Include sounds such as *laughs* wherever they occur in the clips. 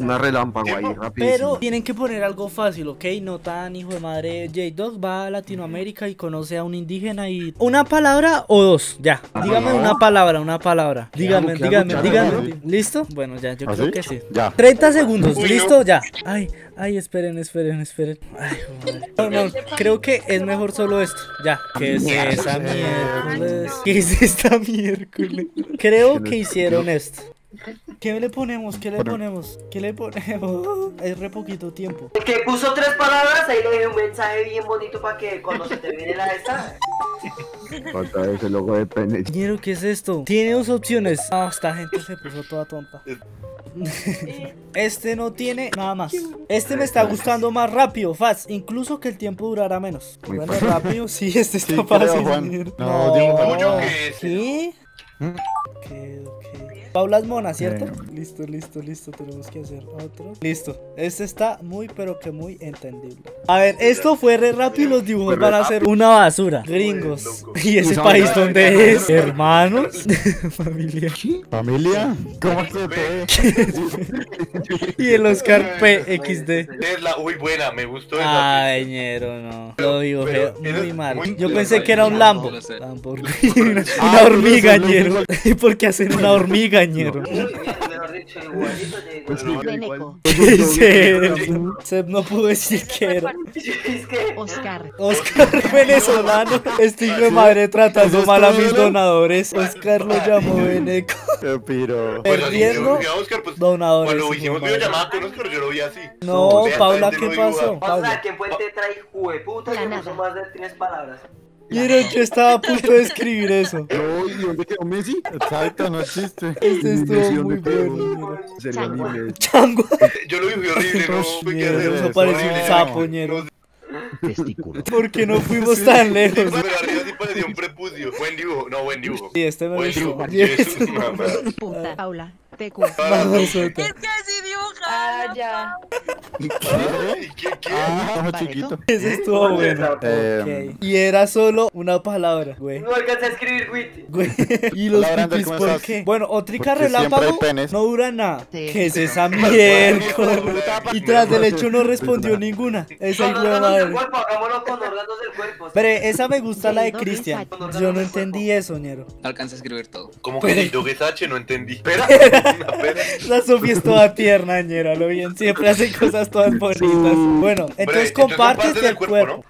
Una relámpago ahí, Pero rapidísimo. tienen que poner algo fácil, ¿ok? No tan hijo de madre. J-Dog va a Latinoamérica y conoce a un indígena y. ¿Una palabra o dos? Ya. Dígame no. una palabra, una palabra. Dígame, dígame, dígame. ¿Listo? Bueno, ya, yo ¿Ah, creo que sí. Ya. 30 segundos. ¿listo? Ya. Ay, ay, esperen, esperen, esperen. Ay, joder. No, no, creo que es mejor solo esto. Ya. ¿Qué es esa miércoles? ¿Qué es esta miércoles? *laughs* Creo que hicieron esto. ¿Qué le ponemos? ¿Qué le ponemos? ¿Qué le ponemos? *laughs* Es re poquito tiempo. El que puso tres palabras, ahí le dejé un mensaje bien bonito para que cuando se termine la esta. *laughs* Falta ese logo de pene. Quiero, ¿qué es esto? Tiene dos opciones. Ah, esta gente se puso toda tonta. *laughs* Este no tiene nada más. Este me está gustando más rápido, fast. Incluso que el tiempo durará menos. Muy Bueno, fácil. rápido, sí, este está Sí, creo, fácil. Juan. mierda. No, digo, Mucho que es. ¿Qué? ¿Mm? Ok, ok. Paula es mona, ¿cierto? Listo, listo, listo. Tenemos que hacer otro. Listo. Este está muy, pero que muy entendible. A ver, esto fue re rápido y los dibujos van a ser una basura. Gringos. *laughs* ¿Y ese Usa país dónde es? Hermanos. *laughs* Familia. ¿Familia? ¿Cómo se ve? *laughs* Y el Oscar PXD. Es la, uy, buena, me gustó. Ay, ñero, no. Lo dibujé pero muy mal. muy Yo pensé que era un Lambo. Lamborghini. Una, Ah, hormiga, ñero. ¿Por qué hacen una hormiga, ñero? Muy bien, mejor dicho, igualito de Pues. Seb no pudo decir que era. *laughs* Es que Oscar. Oscar *laughs* venezolano. Este hijo de madre tratando mal a mis donadores. Oscar lo llamó Beneco. *laughs* Qué piro. Pues Perdiendo Oscar, pues, donadores. Cuando hicimos videollamada con Oscar, yo lo vi así. No, Paula, ¿qué pasó? Paula. ver quién fue el tetra hijo de puta La que puso más de tres palabras. Miren, yo estaba a punto de escribir eso. No, ¿y dónde quedó Messi? Exacto, no existe. Este estuvo Messi, muy bueno. mira. Sería mi Messi. Chango. *laughs* Yo lo vi horrible, no fue que Mierda, hacer. eso parece un Horrible. sapo, ñero. Testículo. *laughs* ¿Por qué no fuimos tan Sí, lejos? pero arriba sí parecía un prepucio. Buen dibujo, no, buen dibujo. Sí, este me Buen gustó. dibujo. Sí, este Jesús, me *laughs* mamá. Puta. Paula. TQ. Mamazota. Ah, ya. Ay, ¿qué, qué? Ah, chiquito. Ese estuvo bueno. Eh, Ok. Y era solo una palabra, güey. No alcancé a escribir Witty. Güey. *laughs* Y los ¿cómo ¿por estás? qué? Bueno, Otrica Relámpago no dura nada. Sí. ¿Qué es esa *laughs* miércoles? Y tras del hecho no respondió ninguna. Esa cuerpo, con órganos del cuerpo. Pero esa me gusta la de Cristian. no, Yo no entendí eso, ñero. No alcanza a escribir todo. ¿Cómo que el dog es H? No entendí. *laughs* Espera. La Sofía es toda tierna, ñera, lo bien. Siempre hace cosas todas bonitas. Bueno, entonces compártete el cuerpo.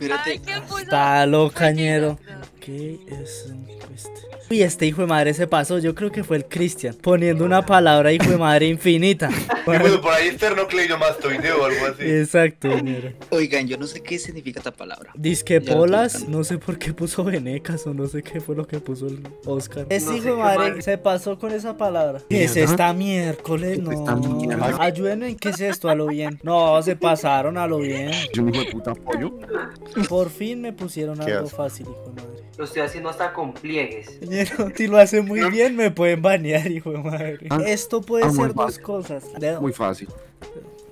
Mírate. Está loca, ñero. ¿Qué es un este? Uy, este hijo de madre se pasó. Yo creo que fue el Cristian. Poniendo una palabra hijo de madre infinita. *laughs* Bueno, por ahí esternocleidomastoideo o algo así. Exacto, ñero. Oigan, yo no sé qué significa esta palabra. Disque polas, no sé por qué puso venecas o no sé qué fue lo que puso el Oscar. Ese No sé hijo de madre madre. se pasó con esa palabra. ¿Qué es esta miércoles? No. Ayúdenme, ¿qué es esto? A lo bien. No, se pasaron a lo bien. Yo hijo de puta pollo. Por fin me pusieron algo fácil, hijo de madre. Lo estoy haciendo hasta con pliegues. Ñero, Si lo hace muy bien, me pueden banear, hijo de madre. Ah, Esto puede ah, ser dos cosas. Muy fácil.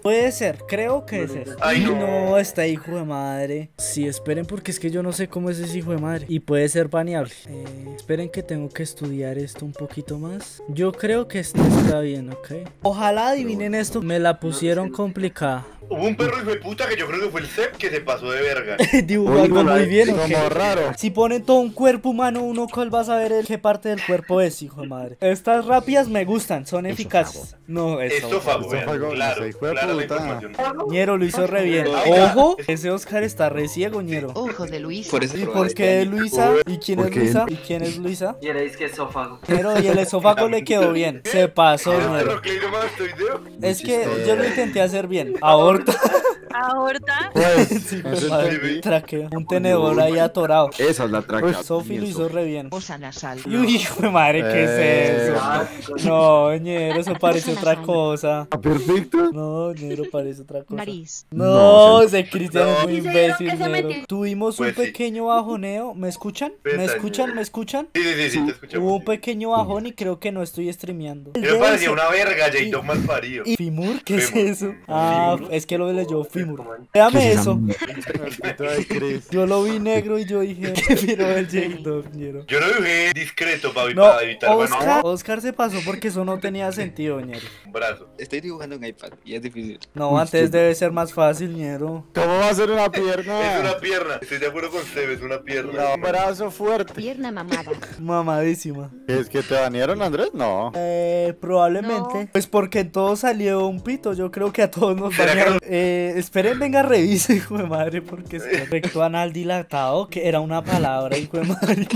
Puede ser, creo que es eso. Ay, no. no, está hijo de madre. Sí, esperen porque es que yo no sé cómo es ese hijo de madre. Y puede ser baneable. Eh, esperen que tengo que estudiar esto un poquito más. Yo creo que esto está bien, ¿ok? Ojalá adivinen esto. Me la pusieron complicada. Hubo un perro hijo de puta que yo creo que fue el Sep que se pasó de verga. *laughs* Dibujó algo muy bien. Como raro. Si ponen todo un cuerpo humano, uno cuál va a saber el qué parte del cuerpo es, hijo de madre. Estas rápidas me gustan, son eficaces. No, vean, Esófago, claro, información. Ñero lo hizo re bien. Ojo, ese Oscar está re ciego, Ñero. Ojo de Luis. Por eso ¿Y por qué. Luisa? ¿Y quién es Luisa? ¿Y quién es Luisa? Y era que esófago. Pero y el esófago le quedó bien. Se pasó, *laughs* Ñero. Esternocleidomastoideo. Es que yo lo intenté hacer bien. ahorita. *laughs* Aorta. Pues, *laughs* traquea. Un tenedor ahí atorado. Esa es la traca. Sofi lo hizo re bien. Osa nasal. Y uy, hijo de madre, ¿qué Eh. es eso? No, ñero, eso *laughs* parece otra cosa. Ah, perfecto. No, ñero, parece otra cosa. Nariz. No, ese Cristian es No. muy ¿Y se vieron imbécil, ñero. Tuvimos un Pues pequeño bajoneo. ¿Me escuchan? ¿Me escuchan? ¿Me escuchan? Sí, sí, sí, sí, te escuchamos. Hubo un pequeño bajón y creo que no estoy streameando. Yo me parecía una verga, J-Dog mal parido. ¿Y Fimur? ¿Qué es eso? Ah, es que lo leyó Fimur. Eso. Maldito de Chris. Yo lo vi negro y yo dije, *laughs* el J-Dog, ñero. Yo lo dibujé discreto, papi, No, para evitar Oscar, bueno, Oscar se pasó porque eso no tenía sentido, ñero. un brazo. Estoy dibujando en iPad y es difícil. No, antes debe ser más fácil, ñero. ¿Cómo va a ser una *laughs* Es pierna? una pierna. Estoy de acuerdo con Seb, es una pierna. No, un brazo fuerte. Pierna mamada. Mamadísima. ¿Es que te banearon, Andrés? No. Eh, probablemente. Pues porque en todo salió un pito. Yo creo que a todos nos ¿Será que bañaron. Eh, esperen, venga, revise, hijo de madre, porque es recto anal dilatado, que era una palabra, hijo de madre.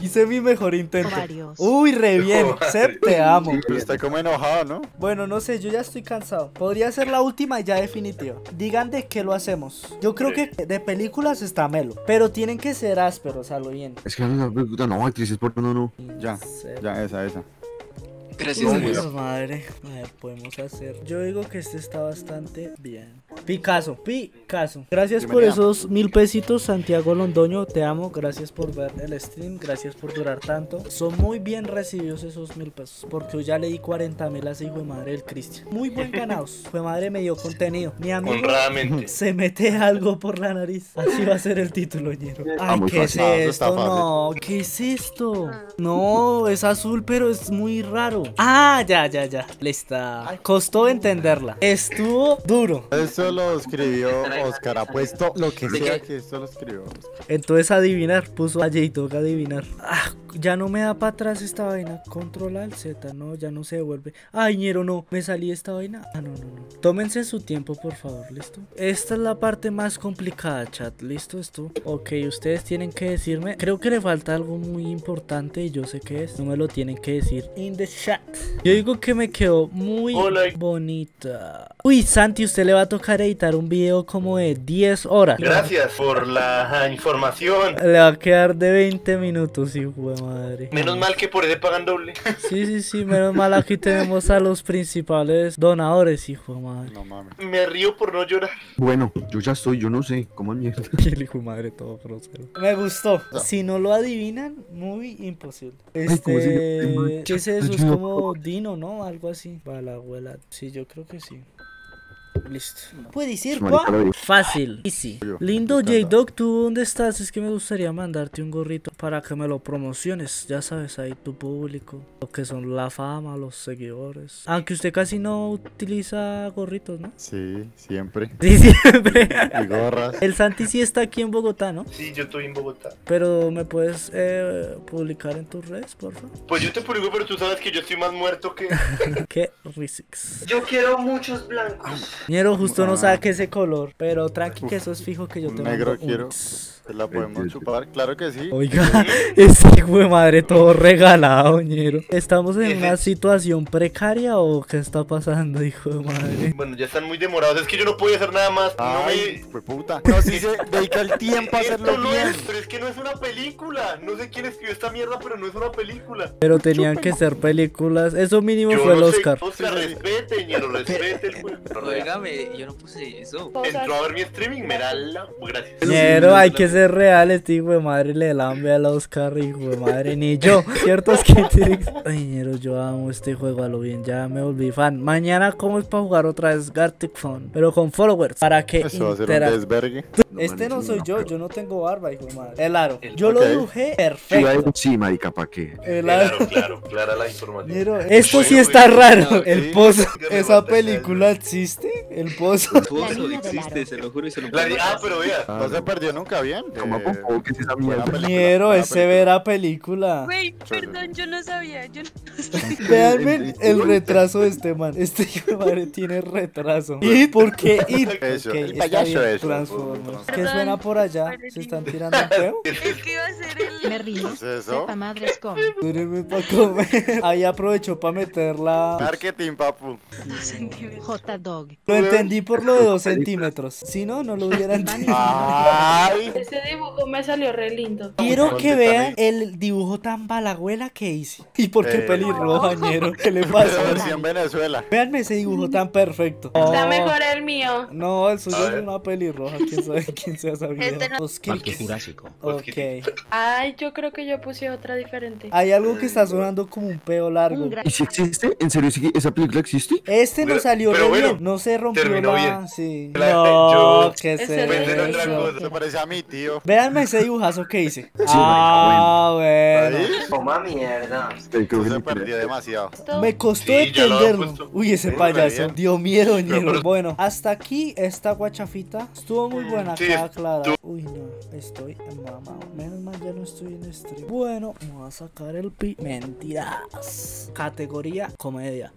Hice mi mejor intento. Ovarios. Uy, re bien. Sep, te amo. Pero está como enojado, ¿no? Bueno, no sé, yo ya estoy cansado. Podría ser la última y ya definitiva. Digan de qué lo hacemos. Yo creo que de películas está melo, pero tienen que ser ásperos a lo bien. Es que no, no, no, actrices por no, no. Ya, ya, esa, esa. Gracias a Dios. madre. A ver, podemos hacer. Yo digo que este está bastante bien. Picasso, Picasso. Gracias por esos mil pesitos, Santiago Londoño. Te amo. Gracias por ver el stream. Gracias por durar tanto. Son muy bien recibidos esos mil pesos. Porque yo ya le di 40 mil a ese hijo de madre del Cristian. Muy buen ganados. *laughs* De madre me dio contenido. Mi amigo Honradamente. *laughs* se mete algo por la nariz. Así va a ser el título, ñero. Ay, ¿qué es esto? No, ¿qué es esto? No, es azul, pero es muy raro. Ah, ya, ya, ya. Listo. Costó entenderla. Estuvo duro. Eso lo escribió Oscar. Apuesto lo que sea que esto lo escribió Oscar. Entonces adivinar, puso a J-Dog a adivinar. Ah, ya no me da para atrás esta vaina. Controla el Z, no, ya no se devuelve. Ay, ñero, no, me salí esta vaina. Ah, no, no, no. Tómense su tiempo, por favor, ¿listo? Esta es la parte más complicada, chat, ¿listo? Esto. Ok, ustedes tienen que decirme. Creo que le falta algo muy importante y yo sé qué es. No me lo tienen que decir in the chat. Yo digo que me quedó muy Hola. bonita. Uy, Santi, usted le va a tocar editar un video como de 10 horas. Gracias por la información. Le va a quedar de 20 minutos, hijo de madre. Menos mal que por ese pagan doble. Sí, sí, sí, menos mal aquí tenemos a los principales donadores, hijo de madre. No mames. Me río por no llorar. Bueno, yo ya estoy, yo no sé, ¿cómo mierda? *laughs* El hijo de madre todo grosero. Me gustó. Si no lo adivinan, muy imposible. Ay, ¿cómo se Este, llama? ¿qué es eso? Es como Dino, ¿no? Algo así. Para la abuela. Sí, yo creo que sí. Listo. Puedes ir, Marica, lo digo. Fácil. Easy. Lindo. J-Dog, ¿tú dónde estás? Es que me gustaría mandarte un gorrito para que me lo promociones. Ya sabes, ahí tu público. Lo que son la fama, los seguidores. Aunque usted casi no utiliza gorritos, ¿no? Sí, siempre. *laughs* Sí, siempre. Y gorras. El Santi sí está aquí en Bogotá, ¿no? Sí, yo estoy en Bogotá. Pero me puedes eh, publicar en tus redes, por favor. Pues yo te publico, pero tú sabes que yo estoy más muerto que. *laughs* Qué risix. Yo quiero muchos blancos. Ñero justo no Ah. saque ese color, pero tranqui que eso es fijo que yo te negro mando quiero. ¿Te la podemos chupar? Claro que sí. Oiga, *laughs* ese hijo de madre todo regalado, ñero. ¿Estamos en una situación precaria o qué está pasando, hijo de madre? Bueno, ya están muy demorados. Es que yo no puedo hacer nada más. No Ay, me. fue puta. No, si se dedica el tiempo a hacerlo Esto no bien. es, pero es que no es una película. No sé quién escribió esta mierda, pero no es una película. Pero tenían que ser películas. Eso mínimo Yo fue el no sé. Oscar. Oscar, respete, ñero, *laughs* respete el juego. Óigame, yo no puse eso. Entró a ver mi streaming, me da la. Gracias. Ñero, hay que ser real, este hijo de madre le lambe al Oscar, hijo de madre, ni yo, ¿cierto? Es que? *laughs* Ay, yo amo este juego a lo bien, ya me volví fan. Mañana, ¿cómo es para jugar otra vez Gartic Phone? Pero con followers, para que Eso va a ser un desvergue. Este no soy yo, yo no tengo barba, hijo de madre. El aro, El- yo lo dibujé perfecto. sí, marica, ¿para qué? El aro. Claro, claro, clara la información. Ñero, esto sí está raro. El pozo, esa película existe, el pozo. El *laughs* pozo existe, se lo juro y se lo puedo ah, pero vea. No se perdió nunca bien. ¿Cómo Eh, poco? ¿Qué es esa mierda? película, Ñero, buena es película. Güey, perdón, yo no sabía. Yo no *laughs* *laughs* Veanme el retraso de este man. Este hijo de madre tiene retraso. ¿Y por qué? ¿Y Eso, Ok, el está payaso bien, eso. Transformers. ¿Qué suena por allá? ¿Se están tirando un peo? Es que iba a ser el. Me. ¿Qué es eso? Sepa madres con. Espérenme pa' comer. Ahí aprovechó para meterla. Marketing, papu. centímetros. Entendí por lo de dos centímetros. Si no, no lo hubiera *laughs* entendido. Ay. Ese dibujo me salió re lindo. Quiero que vean el dibujo tan balagüela que hice. *laughs* ¿Y por qué Eh. pelirroja, ñero? ¿Qué le *laughs* pasa? versión Venezuela. Veanme ese dibujo tan perfecto. Está Oh. mejor el mío. No, el suyo es una pelirroja, quién sabe quién sea esa video. Este no- Oskil. Jurásico. Ok. Ay, yo creo que yo puse otra diferente. Hay algo que está sonando como un peo largo. ¿Y si existe? ¿En serio esa película existe? Este no salió pero re bueno, bien. No se rompió terminó la. bien. Sí. La- No, yo ¿qué cosa. Se parece a mi tío. Véanme ese dibujazo que hice. *laughs* Sí, ah, bueno. Toma mierda. Se perdió demasiado. Me costó Sí, entenderlo. Uy, ese Sí, payaso dio miedo, ñero. Bueno, hasta aquí esta guachafita. Estuvo muy buena, Sí, queda clara. Uy, no, estoy mamado. Menos mal ya no estoy en stream. Bueno, vamos a sacar el pi. Mentiras. Categoría comedia.